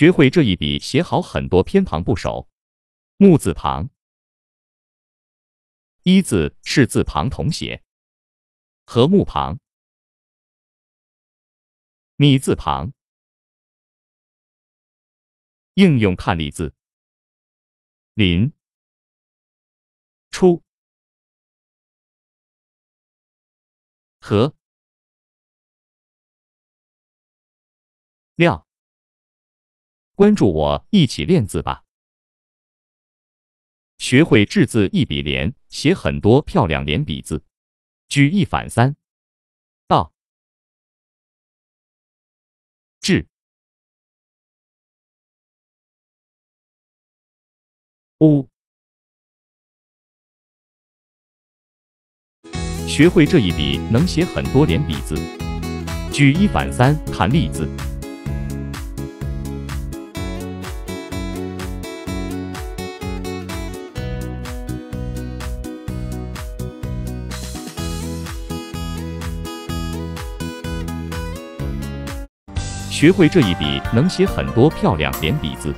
学会这一笔，写好很多偏旁部首。木字旁，一字是字旁同写，和木旁，米字旁，应用看例字，临，出，和，料。关注我，一起练字吧！学会制字一笔连，写很多漂亮连笔字。举一反三，到，至，乌。学会这一笔，能写很多连笔字。举一反三，看例字。学会这一笔，能写很多漂亮连笔字。